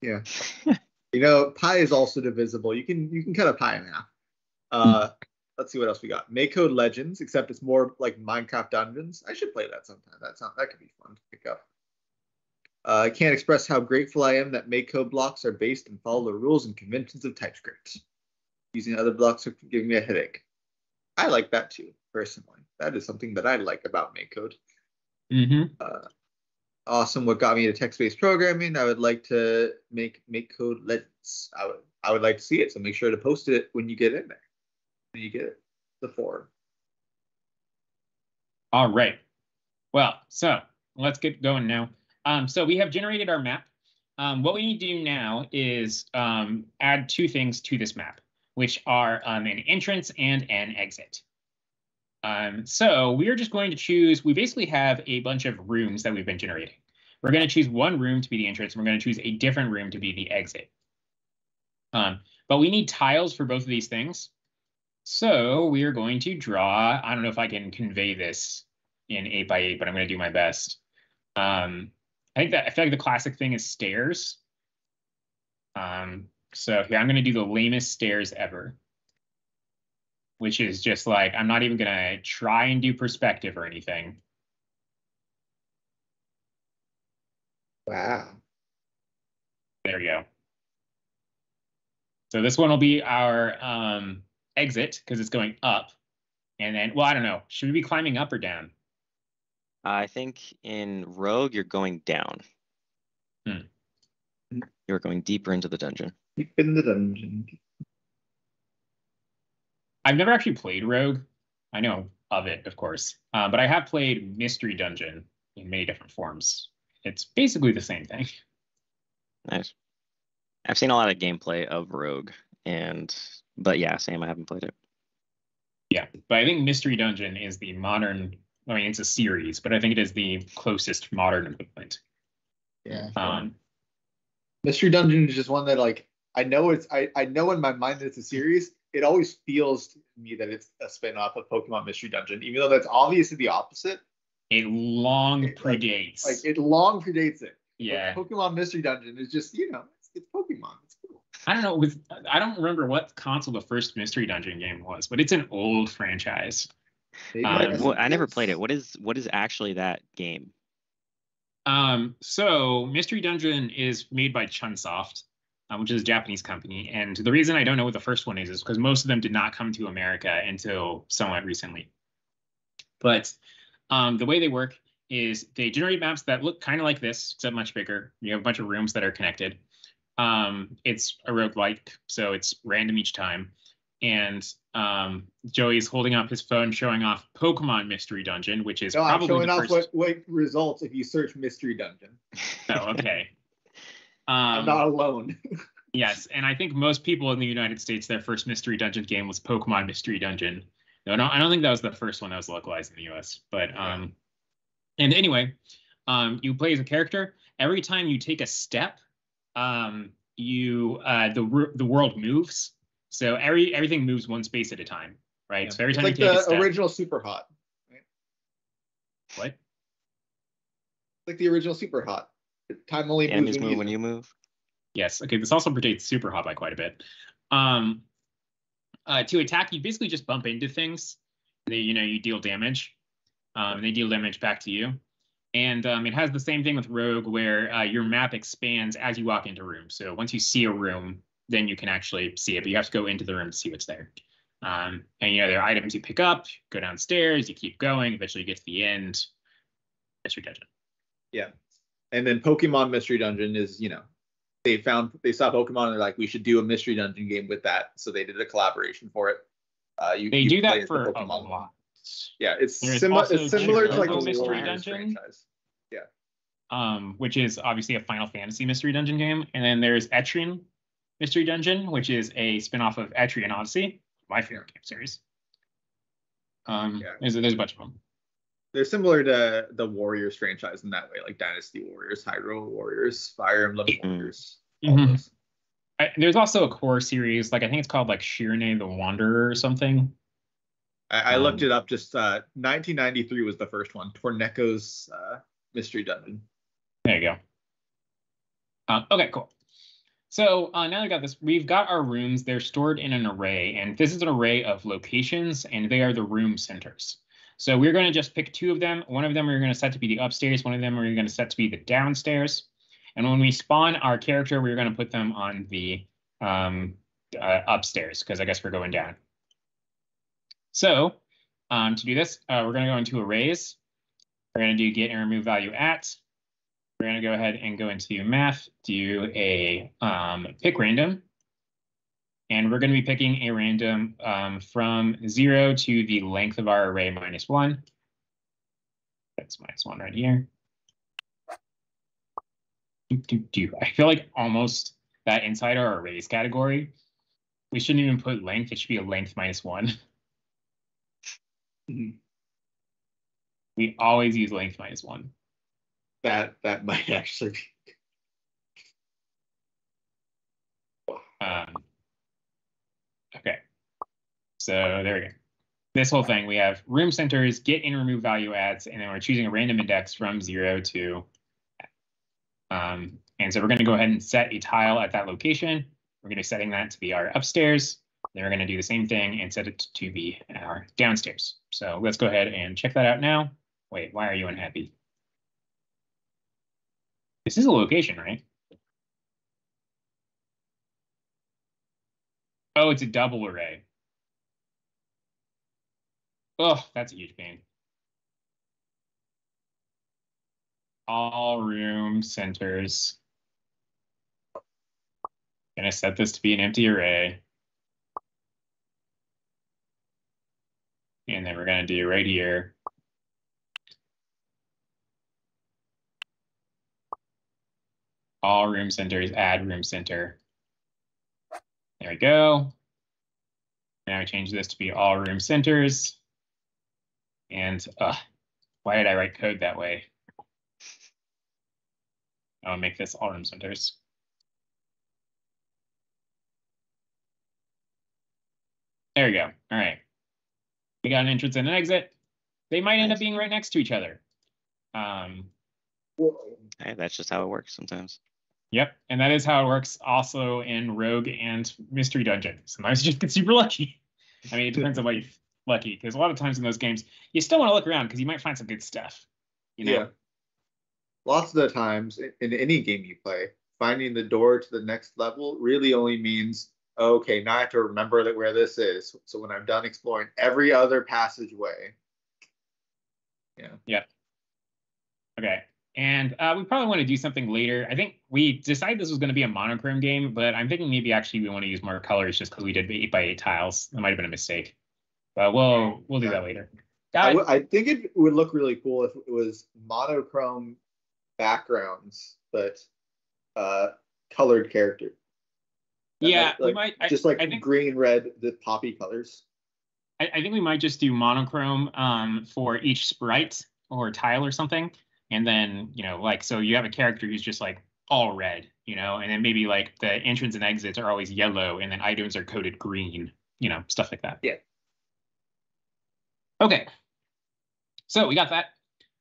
Yeah. you know, pi is also divisible. You can, you can cut a pi in half. Uh, let's see what else we got. Code Legends, except it's more like Minecraft Dungeons. I should play that sometime. That's not, that could be fun to pick up. Uh, I can't express how grateful I am that MakeCode blocks are based and follow the rules and conventions of TypeScript. Using other blocks are giving me a headache. I like that too, personally. That is something that I like about MakeCode. Mm-hmm. Uh, awesome. What got me into text-based programming? I would like to make MakeCode Legends. I would I would like to see it. So make sure to post it when you get in there. When you get it, the forum. All right. Well, so let's get going now. Um, so we have generated our map. Um, what we need to do now is um, add two things to this map, which are um, an entrance and an exit. Um, so we are just going to choose, we basically have a bunch of rooms that we've been generating. We're going to choose one room to be the entrance, and we're going to choose a different room to be the exit. Um, but we need tiles for both of these things. So we are going to draw, I don't know if I can convey this in 8 by 8 but I'm going to do my best. Um, I think that I feel like the classic thing is stairs. Um, so here I'm going to do the lamest stairs ever, which is just like I'm not even going to try and do perspective or anything. Wow. There we go. So this one will be our um, exit because it's going up. And then, well, I don't know. Should we be climbing up or down? I think in Rogue, you're going down. Hmm. You're going deeper into the dungeon. Deep in the dungeon. I've never actually played Rogue. I know of it, of course, uh, but I have played Mystery Dungeon in many different forms. It's basically the same thing. Nice. I've seen a lot of gameplay of Rogue, and but yeah, same. I haven't played it. Yeah, but I think Mystery Dungeon is the modern I mean, it's a series, but I think it is the closest modern equivalent. Yeah. Um, Mystery Dungeon is just one that like I know it's I, I know in my mind that it's a series. It always feels to me that it's a spin-off of Pokemon Mystery Dungeon, even though that's obviously the opposite. it long It, predates. Like it long predates it. But yeah. Pokemon Mystery Dungeon is just, you know, it's, it's Pokemon. It's cool. I don't know. With I don't remember what console the first Mystery Dungeon game was, but it's an old franchise. Maybe Um, What- that's- what- I never played it. What is what is actually that game? Um, so Mystery Dungeon is made by Chunsoft, uh, which is a Japanese company. And the reason I don't know what the first one is is because most of them did not come to America until somewhat recently. But um, the way they work is they generate maps that look kind of like this, except much bigger. You have a bunch of rooms that are connected. Um, it's a roguelike, so it's random each time. And um, Joey's holding up his phone, showing off Pokemon Mystery Dungeon, which is No, I'm probably showing the off first. what, what results if you search Mystery Dungeon. Oh, okay. I'm Um, not alone. yes, and I think most people in the United States, their first Mystery Dungeon game was Pokemon Mystery Dungeon. No, no, I don't think that was the first one that was localized in the U.S. But um, and anyway, um, you play as a character. Every time you take a step, um, you uh, the the world moves. So every everything moves one space at a time, right? So every it's time like you take a the step, original Super Hot. what? Like the original Super Hot. Time only moves when move you when you move. Yes. Okay. This also predates Super Hot by quite a bit. Um, uh, to attack, you basically just bump into things. They, you know, you deal damage. Um, and they deal damage back to you. And um, it has the same thing with Rogue, where uh, your map expands as you walk into rooms. So once you see a room, then you can actually see it. But you have to go into the room to see what's there. Um, and you know, there are items you pick up, go downstairs, you keep going. Eventually, you get to the end. Mystery dungeon. Yeah. And then Pokemon Mystery Dungeon is, you know, they found they saw Pokemon and they're like, we should do a Mystery Dungeon game with that. So they did a collaboration for it. Uh, you, They you do that for a Pokemon. lot. Yeah, it's similar. It's similar to like the Mystery Dungeon. franchise. um, which is obviously a Final Fantasy Mystery Dungeon game. And then there's Etrian Mystery Dungeon, which is a spin-off of Etrian Odyssey, my favorite game series. Um, Yeah. there's, there's a bunch of them. They're similar to the Warriors franchise in that way, like Dynasty Warriors, Hyrule Warriors, Fire Emblem Mm. Warriors. all Mhm. those. I, there's also a core series, like I think it's called like Shiren the Wanderer or something. I, I looked Um, it up. Just uh, 1993 was the first one. Torneko's uh, Mystery Dungeon. There you go. Uh, okay, cool. So uh, now we got this. We've got our rooms. They're stored in an array, and this is an array of locations, and they are the room centers. So we're going to just pick two of them. One of them we're going to set to be the upstairs. One of them we're going to set to be the downstairs. And when we spawn our character, we're going to put them on the um, uh, upstairs because I guess we're going down. So um, to do this, uh, we're going to go into arrays. We're going to do get and remove value at. We're going to go ahead and go into math, do a um, pick random. And we're going to be picking a random um, from zero to the length of our array minus one. That's minus one right here. Do, do, do. I feel like almost that inside our arrays category, we shouldn't even put length. It should be a length minus one. Mhm. We always use length minus one. That that might actually be. Um, okay. So there we go. This whole thing, we have room centers, get and remove value adds, and then we're choosing a random index from zero to. Um, and so we're going to go ahead and set a tile at that location. We're going to be setting that to be our upstairs. Then we're going to do the same thing and set it to be our downstairs. So let's go ahead and check that out now. Wait, why are you unhappy? This is a location, right? Oh, it's a double array. Oh, that's a huge pain. All room centers. Gonna set this to be an empty array. And then we're gonna do right here. All room centers, add room center. There we go. Now I change this to be all room centers. And uh, why did I write code that way? I'll make this all room centers. There we go. All right. We got an entrance and an exit. They might end up being right next to each other. Um, Well, Hey, that's just how it works sometimes. Yep, and that is how it works also in Rogue and Mystery Dungeon. Sometimes you just get super lucky. I mean, it depends on what you're lucky, because a lot of times in those games, you still want to look around because you might find some good stuff. You know, Yeah. Lots of the times in, any game you play, finding the door to the next level really only means okay, now I have to remember that where this is. So when I'm done exploring every other passageway, Yeah. Yeah. okay. And uh, we probably want to do something later. I think we decided this was going to be a monochrome game, but I'm thinking maybe actually we want to use more colors just because we did eight by eight tiles. That might have been a mistake, but we'll we'll do that later. I, think it would look really cool if it was monochrome backgrounds, but uh, colored character. yeah, we like, might. I, just like I think green, red, the poppy colors. I, I think we might just do monochrome um, for each sprite or tile or something and then you know like so you have a character who's just like all red you know and then maybe like the entrance and exits are always yellow and then items are coded green you know stuff like that. Yeah. Okay. So we got that.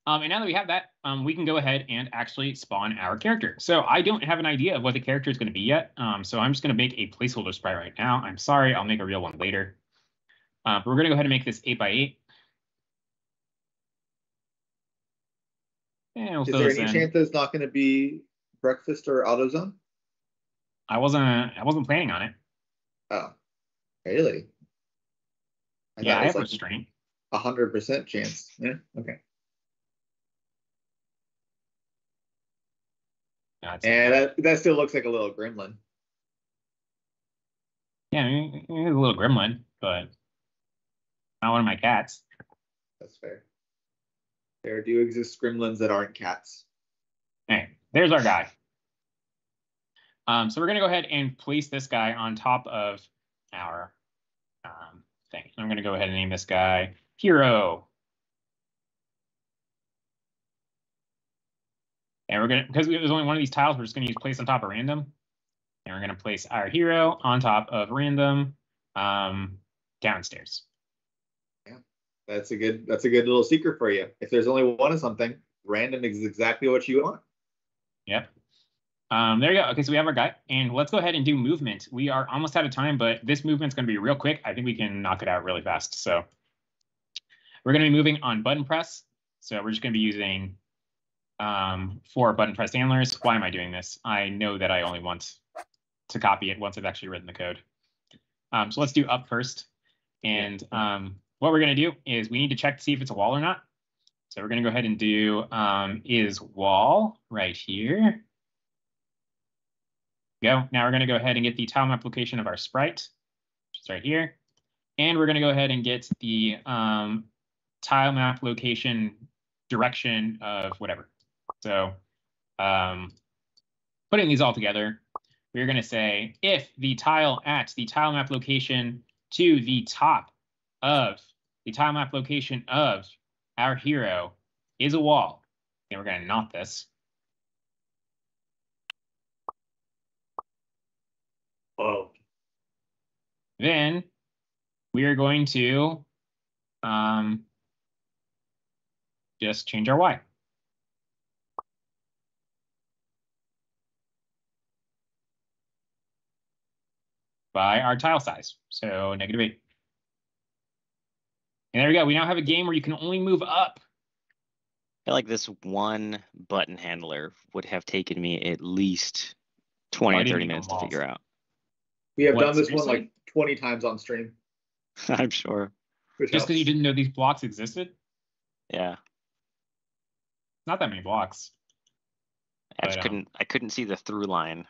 Um, and now that we have that um, we can go ahead and actually spawn our character. So i don't have an idea of what the character is going to be yet. Um, so i'm just going to make a placeholder sprite right now. I'm sorry. I'll make a real one later. Uh, but we're going to go ahead and make this 8 by 8 Yeah, is there any chance there's not going to be breakfast or AutoZone? I wasn't. I wasn't planning on it. Oh, really? I yeah, I have like. A hundred percent chance. Yeah. Okay. Yeah, and that, that still looks like a little gremlin. Yeah, I mean, it's a little gremlin, but not one of my cats. That's fair. There do exist gremlins that aren't cats. Hey, there's our guy. Um, so we're gonna go ahead and place this guy on top of our um, thing. I'm gonna go ahead and name this guy Hero. And we're gonna because there's only one of these tiles, we're just gonna use place on top of random. And we're gonna place our hero on top of random um, downstairs. That's a good. That's a good little secret for you. If there's only one of something, random is exactly what you want. Yep. Um, there you go. Okay, so we have our guy, and let's go ahead and do movement. We are almost out of time, but this movement's going to be real quick. I think we can knock it out really fast. So we're going to be moving on button press. So we're just going to be using um, four button press handlers. Why am I doing this? I know that I only want to copy it once I've actually written the code. Um, so let's do up first. And um, what we're going to do is we need to check to see if it's a wall or not. So we're going to go ahead and do um, is wall right here. Go. Now we're going to go ahead and get the tile map location of our sprite, which is right here. And we're going to go ahead and get the um, tile map location direction of whatever. So um, putting these all together, we're going to say if the tile at the tile map location to the top of the tile map location of our hero is a wall, then we're going to not this. Whoa. Then we are going to um, just change our y. By our tile size, so negative eight. And there we go. We now have a game where you can only move up. I feel like this one button handler would have taken me at least 20 Why or 30 minutes to figure out. We have What, done this one like 20 times on stream. I'm sure. which Just because you didn't know these blocks existed? Yeah. Not that many blocks. I But, um, couldn't I couldn't see the through line.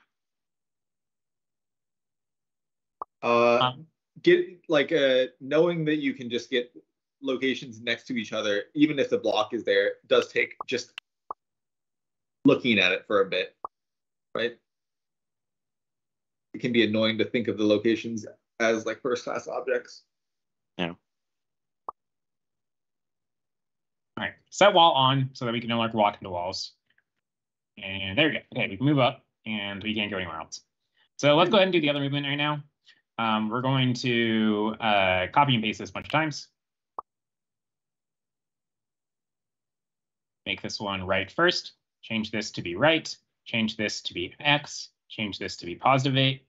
Uh, Um, get like uh knowing that you can just get locations next to each other, even if the block is there, does take just looking at it for a bit, right? It can be annoying to think of the locations as like first class objects. Yeah. All right, set wall on so that we can no longer walk into walls. And there we go. Okay, we can move up and we can't go anywhere else. So let's go ahead and do the other movement right now. Um, we're going to uh, copy and paste this a bunch of times. Make this one right first, change this to be right, change this to be X, change this to be positive eight.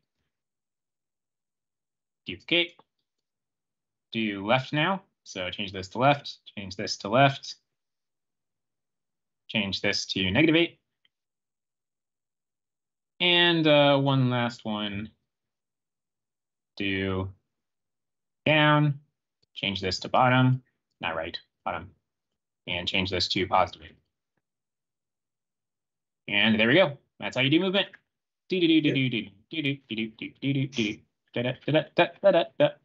Duplicate. Do left now. So change this to left, change this to left, change this to negative eight. And uh, one last one. Do down, change this to bottom, not right, bottom, and change this to positive 8. And there we go. That's how you do movement.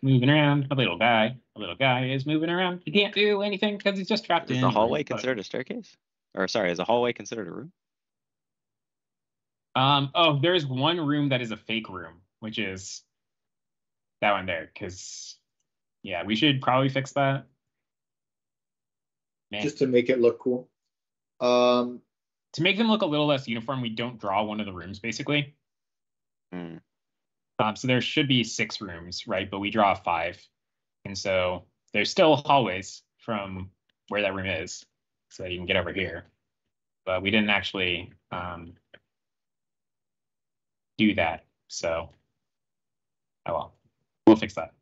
Moving around. A little guy. A little guy is moving around. He can't do anything because he's just trapped. Is the hallway considered a staircase? Or sorry, is the hallway considered a room? Um. Oh, there is one room that is a fake room, which is that one there. Because yeah, we should probably fix that. Man, Just to make it look cool. Um, to make them look a little less uniform, we don't draw one of the rooms basically. Hmm. Um, so there should be six rooms, right? But we draw five. And so there's still hallways from where that room is. So that you can get over here. But we didn't actually um, do that. So oh well. We'll fix that.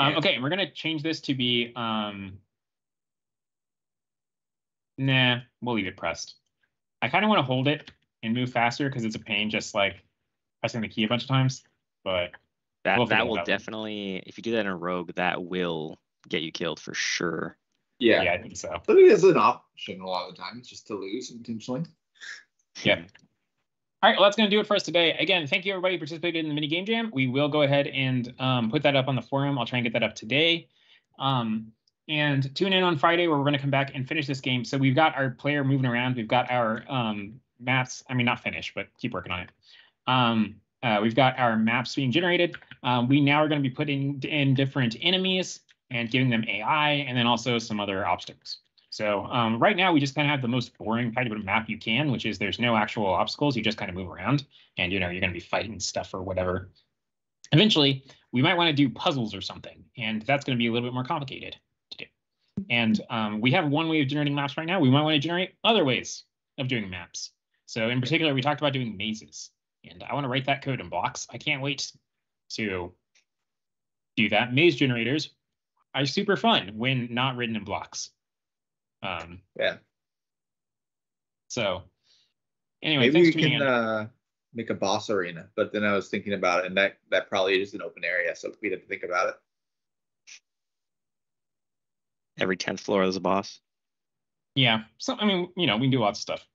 Um, okay, and we're gonna change this to be um nah, we'll leave it pressed. I kind of want to hold it and move faster because it's a pain just like pressing the key a bunch of times. But That We'll that will out. definitely, if you do that in a rogue, that will get you killed for sure. yeah. yeah, I think so. But it is an option a lot of the time, just to lose intentionally. Yeah. All right, well, that's going to do it for us today. Again, thank you everybody who participated in the mini game jam. We will go ahead and um, put that up on the forum. I'll try and get that up today. Um, and tune in on Friday where we're going to come back and finish this game. So we've got our player moving around. We've got our um, maps. I mean, not finished, but keep working on it. Um, uh, we've got our maps being generated. Um, we now are going to be putting in different enemies and giving them AI and then also some other obstacles. So um, right now we just kind of have the most boring kind of map you can, which is there's no actual obstacles. You just kind of move around and you know you're going to be fighting stuff or whatever. Eventually, we might want to do puzzles or something, and that's going to be a little bit more complicated. And um, we have one way of generating maps right now. We might want to generate other ways of doing maps. So in particular, we talked about doing mazes, and I want to write that code in blocks. I can't wait to do that. Maze generators are super fun when not written in blocks. Um, Yeah. so anyway, Maybe we can uh, make a boss arena, but then I was thinking about it, and that that probably is an open area, so we'd have to think about it. Every tenth floor is a boss. Yeah. So I mean, you know, we can do lots of stuff.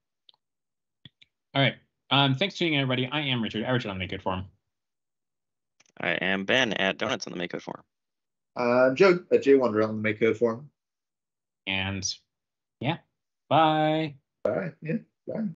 All right. Um, thanks for tuning in, everybody. I am Richard. I Richard on the Good Forum. I am Ben at Donuts on the MakeCode Forum. Uh, Joe at jwunderl on the MakeCode forum. And yeah. Bye. All right, yeah, bye.